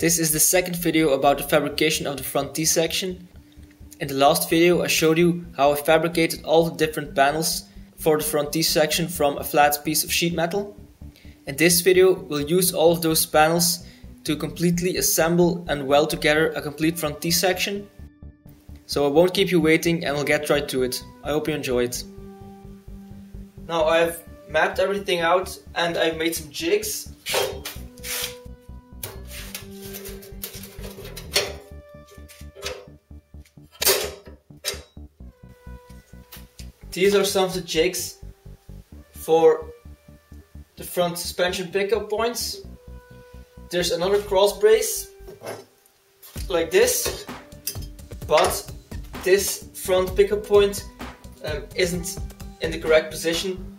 This is the second video about the fabrication of the front T-section. In the last video I showed you how I fabricated all the different panels for the front T-section from a flat piece of sheet metal. In this video we'll use all of those panels to completely assemble and weld together a complete front T-section. So I won't keep you waiting and we'll get right to it. I hope you enjoy it. Now I've mapped everything out and I've made some jigs These are some of the jigs for the front suspension pickup points. There's another cross brace like this, but this front pickup point um, isn't in the correct position.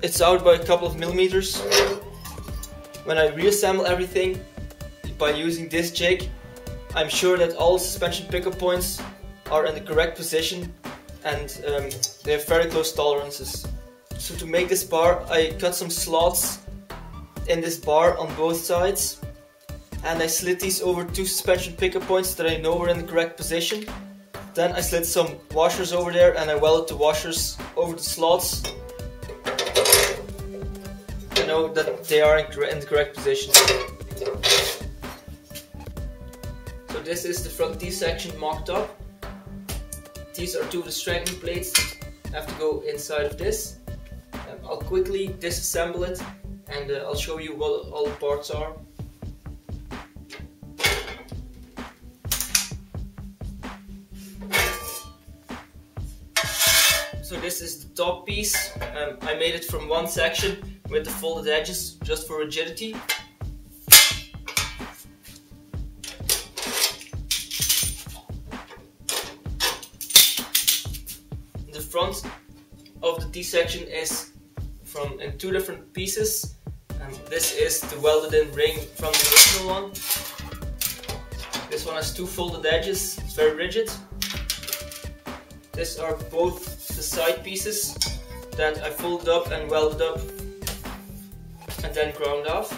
It's out by a couple of millimeters. When I reassemble everything by using this jig, I'm sure that all suspension pickup points are in the correct position and um, they have very close tolerances. So to make this bar I cut some slots in this bar on both sides and I slid these over two suspension pickup points that I know were in the correct position. Then I slid some washers over there and I welded the washers over the slots. I know that they are in, the correct position so this is the front T section marked up. These are two of the strengthening plates have to go inside of this. I'll quickly disassemble it and uh, I'll show you what all the parts are. So this is the top piece. Um, I made it from one section with the folded edges just for rigidity. The front of the T-section is from in two different pieces. Um, this is the welded in ring from the original one. This one has two folded edges, it's very rigid. These are both the side pieces that I folded up and welded up and then ground off.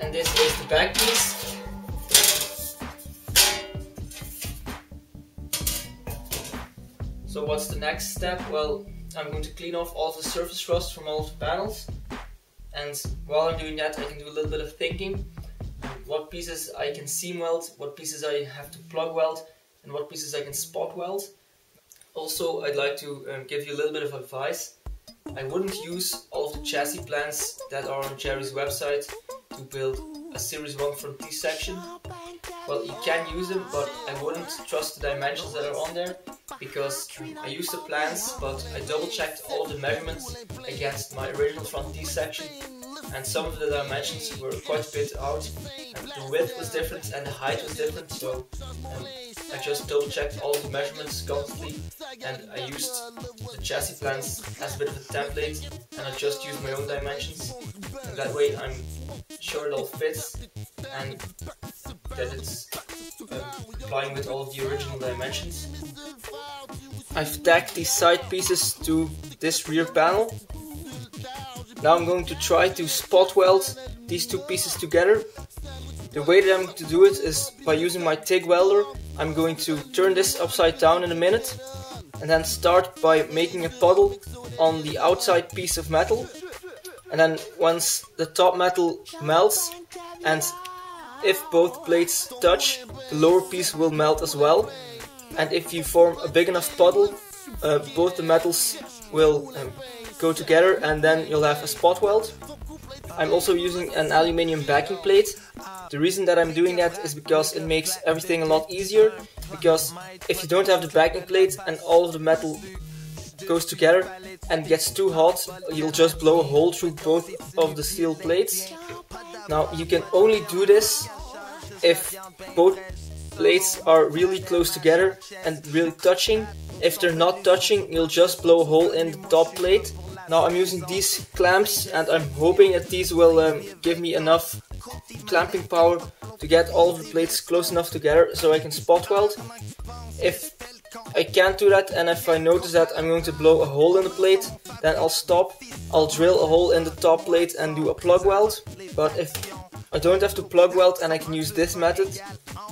And this is the back piece what's the next step? Well, I'm going to clean off all the surface rust from all the panels. And while I'm doing that, I can do a little bit of thinking. What pieces I can seam weld, what pieces I have to plug weld, and what pieces I can spot weld. Also, I'd like to um, give you a little bit of advice. I wouldn't use all of the chassis plans that are on Jerry's website to build a Series 1 front T-section. Well, you can use them, but I wouldn't trust the dimensions that are on there because I used the plans, but I double checked all the measurements against my original front T section and some of the dimensions were quite a bit out. And the width was different and the height was different, so um, I just double checked all the measurements constantly and I used the chassis plans as a bit of a template and I just used my own dimensions and that way I'm sure it all fits and that it's um, complying with all the original dimensions. I've tacked these side pieces to this rear panel. Now I'm going to try to spot weld these two pieces together. The way that I'm going to do it is by using my TIG welder. I'm going to turn this upside down in a minute and then start by making a puddle on the outside piece of metal. And then once the top metal melts and if both plates touch, the lower piece will melt as well and if you form a big enough puddle, uh, both the metals will um, go together and then you'll have a spot weld. I'm also using an aluminium backing plate. The reason that I'm doing that is because it makes everything a lot easier because if you don't have the backing plate and all of the metal goes together and gets too hot, you'll just blow a hole through both of the steel plates. Now you can only do this if both plates are really close together and really touching. If they're not touching, you'll just blow a hole in the top plate Now I'm using these clamps and I'm hoping that these will um, give me enough clamping power to get all of the plates close enough together so I can spot weld. If I can't do that and if I notice that I'm going to blow a hole in the plate, then I'll stop. I'll drill a hole in the top plate and do a plug weld. But if I don't have to plug weld and I can use this method,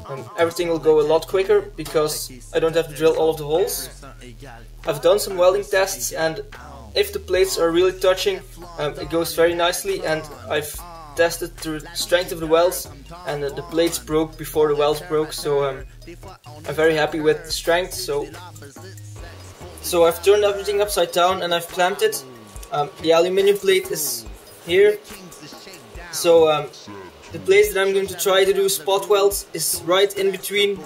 um, everything will go a lot quicker because I don't have to drill all of the holes. I've done some welding tests and if the plates are really touching, um, it goes very nicely and I've tested the strength of the welds and uh, the plates broke before the welds broke so um, I'm very happy with the strength so. So I've turned everything upside down and I've clamped it. Um, the aluminium plate is here. So um, the place that I'm going to try to do spot welds is right in between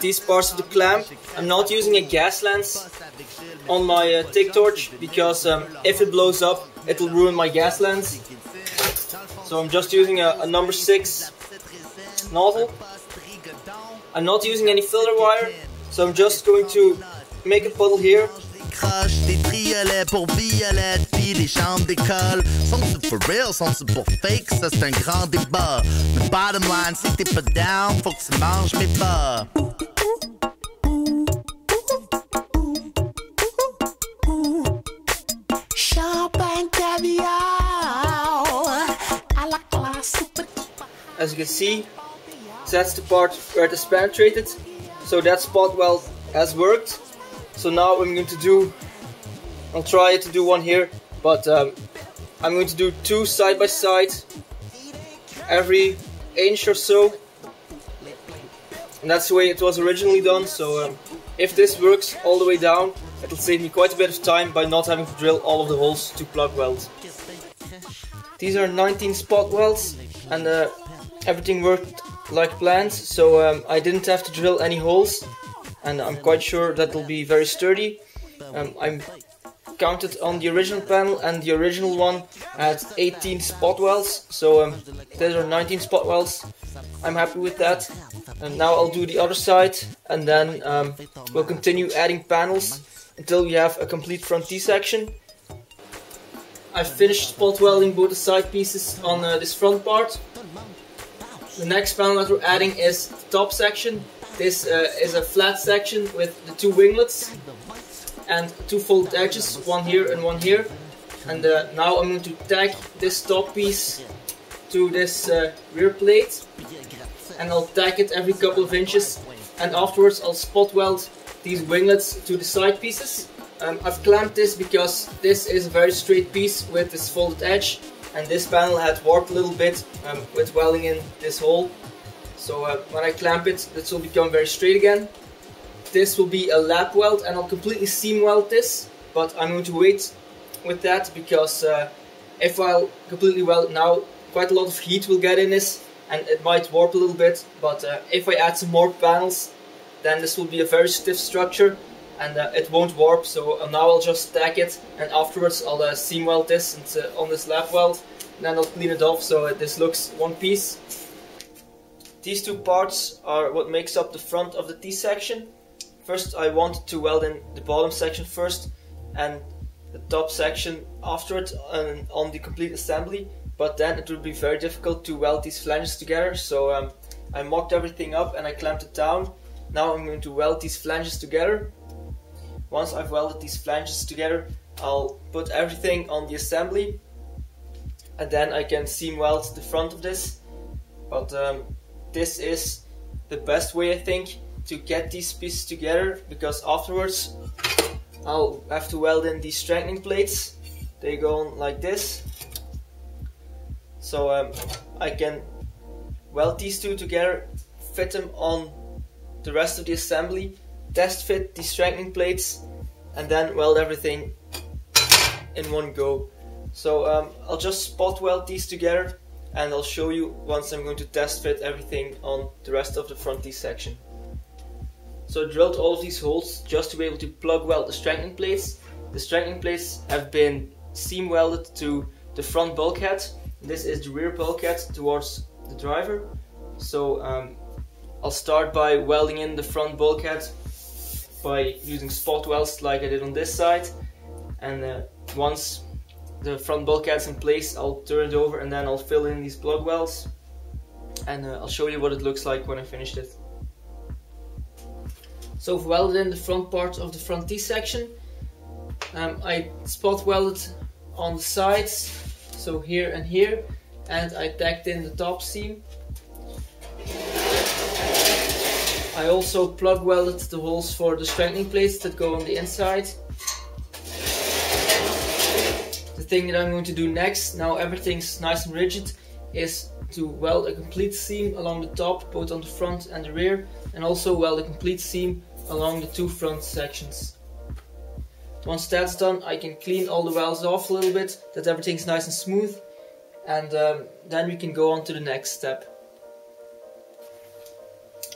these parts of the clamp I'm not using a gas lens on my uh, TIG torch because um, if it blows up it will ruin my gas lens so I'm just using a, a number 6 nozzle. I'm not using any filler wire, so I'm just going to make a puddle here. Des triolets pour Violette, puis les chambres d'école. Sont-tu for real, sont-tu pour fake? Ça c'est un grand débat. Mais bottom line, si t'es pas down, faut que tu manges mes pas. As you can see, that's the part where it is penetrated. So that spot weld has worked. So now I'm going to do, I'll try to do one here, but um, I'm going to do two side by side every inch or so. And that's the way it was originally done, so um, if this works all the way down, it'll save me quite a bit of time by not having to drill all of the holes to plug weld. These are 19 spot welds, and uh, everything worked like planned, so um, I didn't have to drill any holes, and I'm quite sure that will be very sturdy. Um, I'm counted on the original panel, and the original one had 18 spot welds, so um, these are 19 spot welds. I'm happy with that. And now I'll do the other side, and then um, we'll continue adding panels until we have a complete front T-section. I've finished spot welding both the side pieces on uh, this front part. The next panel that we're adding is the top section. This uh, is a flat section with the two winglets and two folded edges, one here and one here. And uh, now I'm going to tag this top piece to this uh, rear plate and I'll tag it every couple of inches and afterwards I'll spot weld these winglets to the side pieces. Um, I've clamped this because this is a very straight piece with this folded edge and this panel had warped a little bit um, with welding in this hole. So uh, when I clamp it, this will become very straight again. This will be a lap weld and I'll completely seam weld this, but I'm going to wait with that because uh, if I'll completely weld now, quite a lot of heat will get in this and it might warp a little bit, but uh, if I add some more panels, then this will be a very stiff structure and uh, it won't warp so uh, now I'll just stack it and afterwards I'll uh, seam weld this uh, on this lap weld and then I'll clean it off so this looks one piece. These two parts are what makes up the front of the T-section. First I wanted to weld in the bottom section first and the top section afterwards um, on the complete assembly but then it would be very difficult to weld these flanges together so um, I mocked everything up and I clamped it down. Now I'm going to weld these flanges together once I've welded these flanges together, I'll put everything on the assembly and then I can seam weld the front of this. But um, this is the best way I think to get these pieces together because afterwards I'll have to weld in these strengthening plates. They go on like this. So um, I can weld these two together, fit them on the rest of the assembly test fit the strengthening plates and then weld everything in one go. So um, I'll just spot weld these together and I'll show you once I'm going to test fit everything on the rest of the front T section. So I drilled all of these holes just to be able to plug weld the strengthening plates. The strengthening plates have been seam welded to the front bulkhead. This is the rear bulkhead towards the driver. So um, I'll start by welding in the front bulkhead by using spot welds like I did on this side and uh, once the front bulkhead's in place, I'll turn it over and then I'll fill in these plug welds and uh, I'll show you what it looks like when I finished it. So I've welded in the front part of the front T-section. Um, I spot welded on the sides, so here and here, and I tacked in the top seam. I also plug welded the holes for the strengthening plates that go on the inside. Thing that I'm going to do next, now everything's nice and rigid, is to weld a complete seam along the top, both on the front and the rear, and also weld a complete seam along the two front sections. Once that's done, I can clean all the welds off a little bit, that everything's nice and smooth, and um, then we can go on to the next step.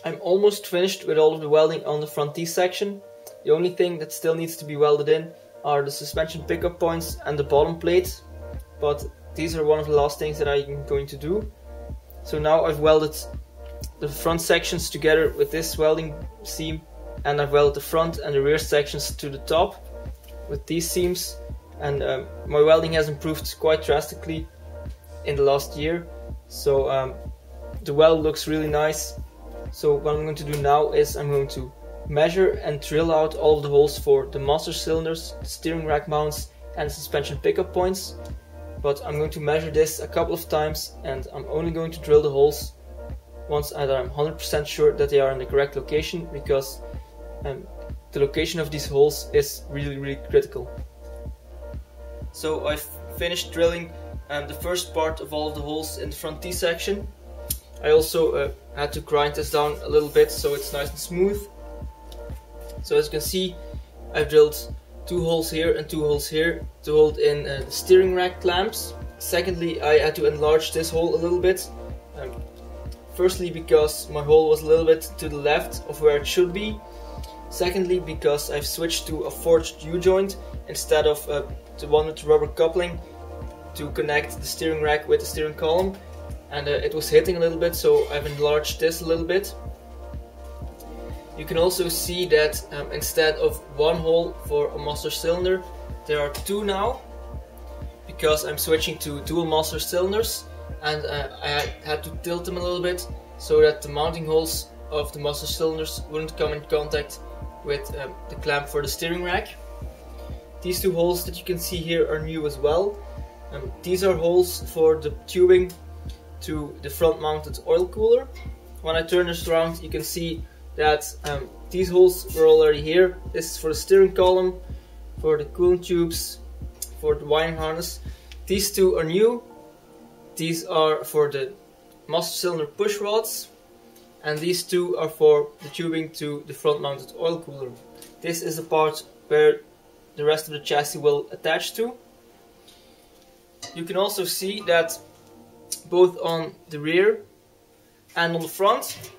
I'm almost finished with all of the welding on the front T section. The only thing that still needs to be welded in are the suspension pickup points and the bottom plate, but these are one of the last things that I'm going to do. So now I've welded the front sections together with this welding seam and I've welded the front and the rear sections to the top with these seams and um, my welding has improved quite drastically in the last year so um, the weld looks really nice so what I'm going to do now is I'm going to measure and drill out all of the holes for the master cylinders, the steering rack mounts and suspension pickup points but I'm going to measure this a couple of times and I'm only going to drill the holes once either I'm 100% sure that they are in the correct location because um, the location of these holes is really really critical. So I've finished drilling um, the first part of all of the holes in the front T section. I also uh, had to grind this down a little bit so it's nice and smooth. So as you can see I've drilled two holes here and two holes here to hold in uh, the steering rack clamps. Secondly, I had to enlarge this hole a little bit. Um, firstly, because my hole was a little bit to the left of where it should be. Secondly, because I've switched to a forged U-joint instead of uh, the one with rubber coupling to connect the steering rack with the steering column. And uh, it was hitting a little bit, so I've enlarged this a little bit. You can also see that um, instead of one hole for a master cylinder, there are two now because I'm switching to dual master cylinders and uh, I had to tilt them a little bit so that the mounting holes of the master cylinders wouldn't come in contact with um, the clamp for the steering rack. These two holes that you can see here are new as well. Um, these are holes for the tubing to the front mounted oil cooler. When I turn this around you can see that um, these holes were already here. This is for the steering column, for the coolant tubes, for the wiring harness. These two are new. These are for the master cylinder push rods and these two are for the tubing to the front mounted oil cooler. This is the part where the rest of the chassis will attach to. You can also see that both on the rear and on the front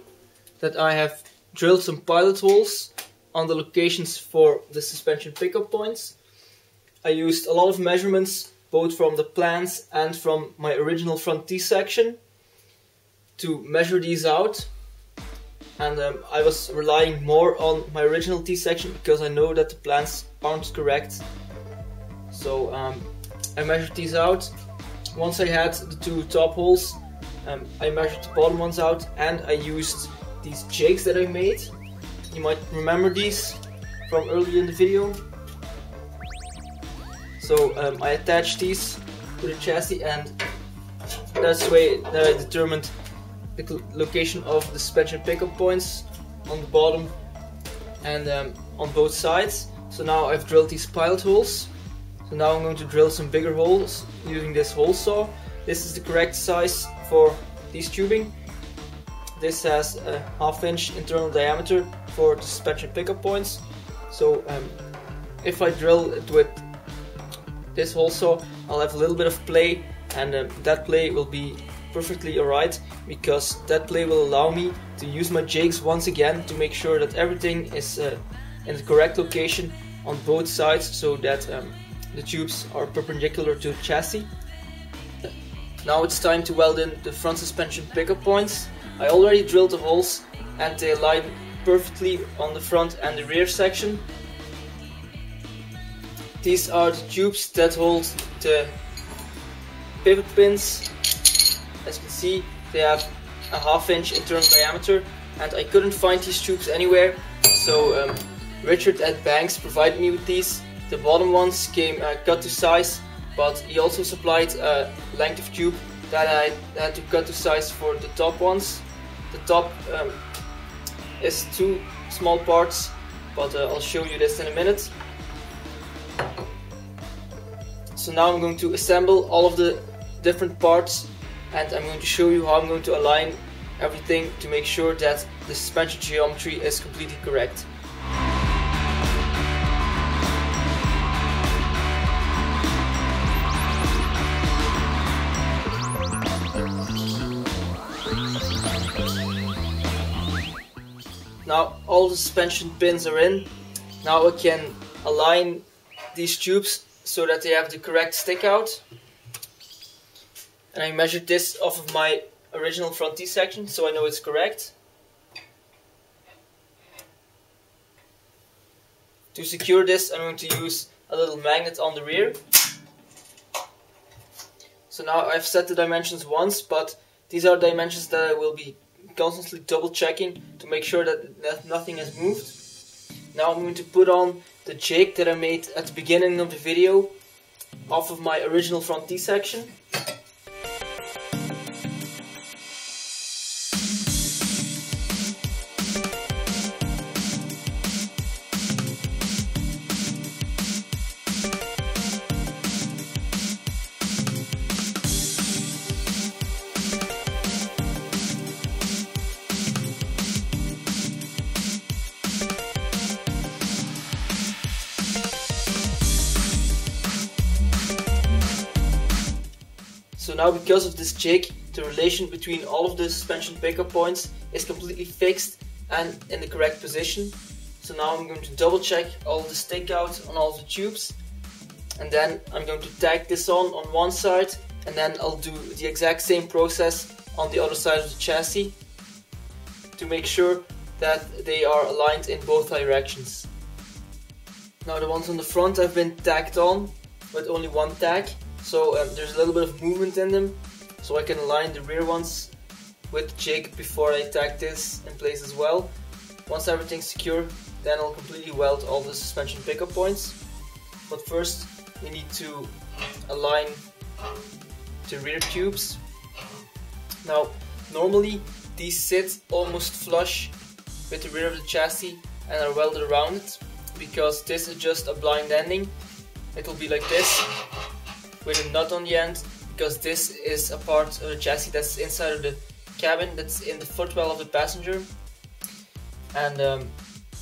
that I have drilled some pilot holes on the locations for the suspension pickup points. I used a lot of measurements both from the plans and from my original front T section to measure these out. And um, I was relying more on my original T section because I know that the plans aren't correct. So um, I measured these out. Once I had the two top holes um, I measured the bottom ones out and I used these jigs that I made. You might remember these from earlier in the video. So um, I attached these to the chassis and that's the way that I determined the location of the suspension pickup points on the bottom and um, on both sides. So now I've drilled these pilot holes. So now I'm going to drill some bigger holes using this hole saw. This is the correct size for these tubing this has a half inch internal diameter for the suspension pickup points. So um, if I drill it with this hole saw, I'll have a little bit of play and um, that play will be perfectly alright because that play will allow me to use my jigs once again to make sure that everything is uh, in the correct location on both sides so that um, the tubes are perpendicular to the chassis. Now it's time to weld in the front suspension pickup points. I already drilled the holes and they align perfectly on the front and the rear section. these are the tubes that hold the pivot pins. As you can see, they have a half inch internal diameter and I couldn't find these tubes anywhere. So um, Richard at Banks provided me with these. The bottom ones came uh, cut to size, but he also supplied a length of tube that I had to cut to size for the top ones. The top um, is two small parts, but uh, I'll show you this in a minute. So now I'm going to assemble all of the different parts and I'm going to show you how I'm going to align everything to make sure that the suspension geometry is completely correct. All the suspension pins are in. Now I can align these tubes so that they have the correct stick out. And I measured this off of my original front T section so I know it's correct. To secure this I'm going to use a little magnet on the rear. So now I've set the dimensions once but these are dimensions that I will be constantly double checking to make sure that, that nothing has moved. Now I'm going to put on the jig that I made at the beginning of the video off of my original front T section. Now because of this jig, the relation between all of the suspension pickup points is completely fixed and in the correct position. So now I'm going to double check all the stick out on all the tubes and then I'm going to tag this on on one side and then I'll do the exact same process on the other side of the chassis to make sure that they are aligned in both directions. Now the ones on the front have been tagged on with only one tag so um, there's a little bit of movement in them so I can align the rear ones with jig before I tack this in place as well. Once everything's secure then I'll completely weld all the suspension pickup points. But first we need to align the rear tubes. Now normally these sit almost flush with the rear of the chassis and are welded around it because this is just a blind ending. It will be like this with a nut on the end because this is a part of the chassis that's inside of the cabin that's in the footwell of the passenger. And um,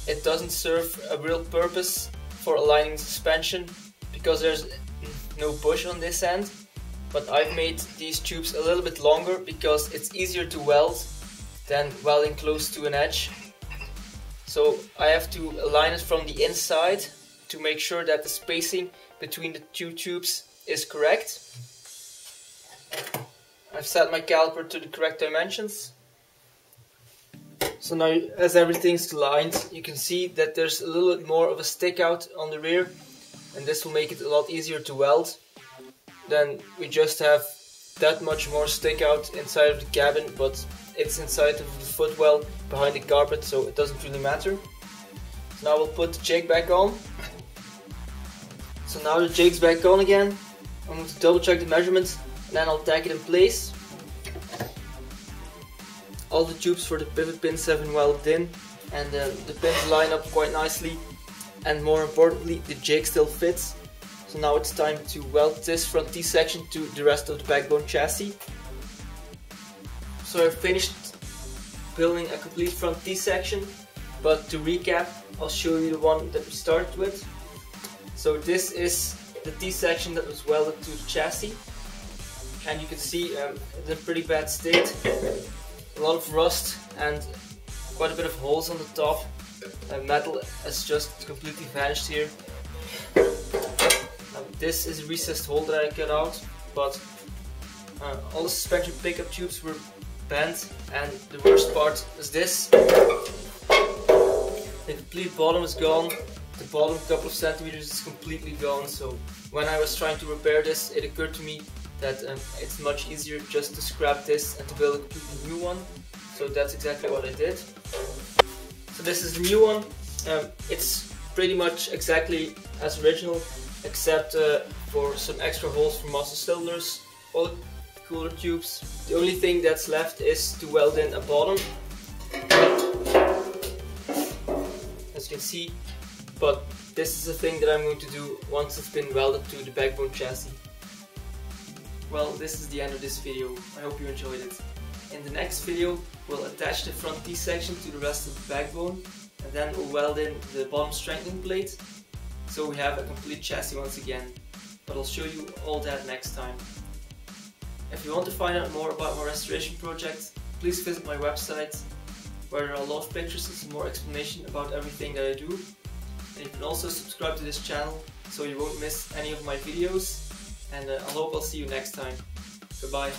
it doesn't serve a real purpose for aligning suspension because there's no bush on this end. But I've made these tubes a little bit longer because it's easier to weld than welding close to an edge. So I have to align it from the inside to make sure that the spacing between the two tubes is correct. I've set my caliper to the correct dimensions. So now as everything's aligned, you can see that there's a little bit more of a stick out on the rear and this will make it a lot easier to weld. Then we just have that much more stick out inside of the cabin, but it's inside of the footwell behind the carpet, so it doesn't really matter. So now we'll put the jig back on. So now the jig's back on again. I'm going to double check the measurements and then I'll tack it in place. All the tubes for the pivot pins have been welded in and uh, the pins line up quite nicely and more importantly the jig still fits. So now it's time to weld this front T section to the rest of the backbone chassis. So I've finished building a complete front T section but to recap I'll show you the one that we started with. So this is the T section that was welded to the chassis. And you can see um, it's in pretty bad state. A lot of rust and quite a bit of holes on the top. And metal has just completely vanished here. Um, this is a recessed hole that I cut out but uh, all the suspension pickup tubes were bent and the worst part is this. The complete bottom is gone the bottom couple of centimeters is completely gone so when I was trying to repair this it occurred to me that um, it's much easier just to scrap this and to build a completely new one. So that's exactly what I did. So this is the new one. Um, it's pretty much exactly as original except uh, for some extra holes for master cylinders oil cooler tubes. The only thing that's left is to weld in a bottom. As you can see but this is the thing that I'm going to do once it's been welded to the backbone chassis. Well, this is the end of this video. I hope you enjoyed it. In the next video, we'll attach the front T-section to the rest of the backbone and then we'll weld in the bottom strengthening plate so we have a complete chassis once again. But I'll show you all that next time. If you want to find out more about my restoration project, please visit my website where there are a lot of pictures and some more explanation about everything that I do. And you can also subscribe to this channel so you won't miss any of my videos. And uh, I hope I'll see you next time. Goodbye.